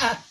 ah.